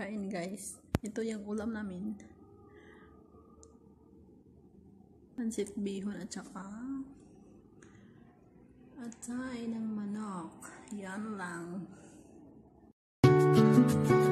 Kain guys. Ito yung ulam namin. Pansit bihon at saka atay ng manok. Yan lang. Sige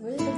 Really.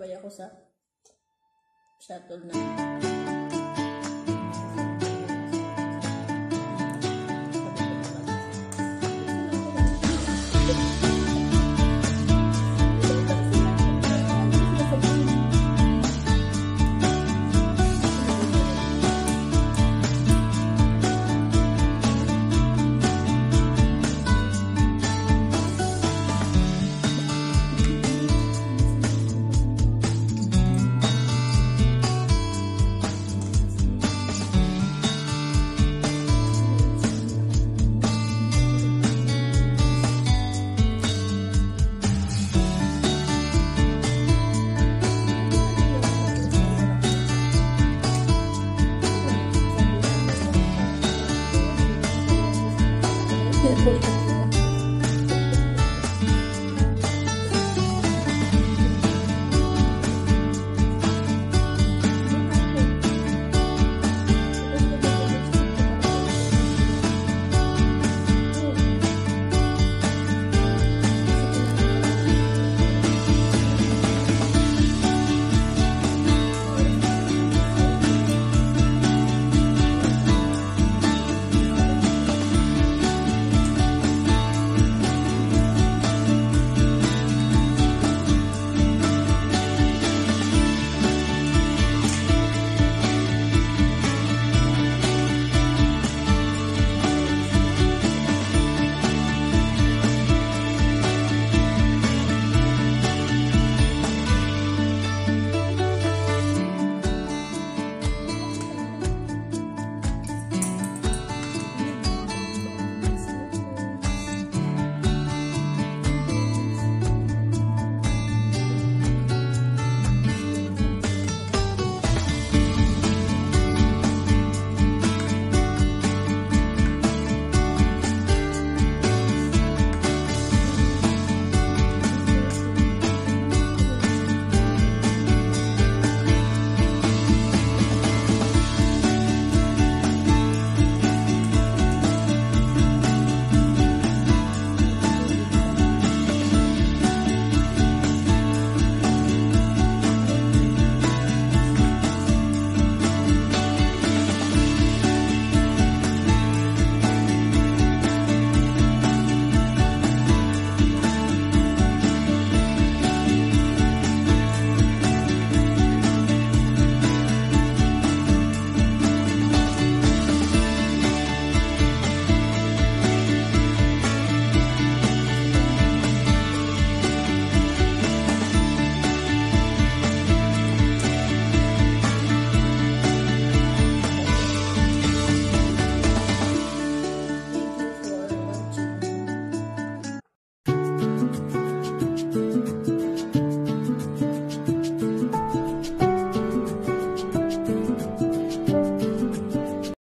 Makasabay ako sa shuttle na.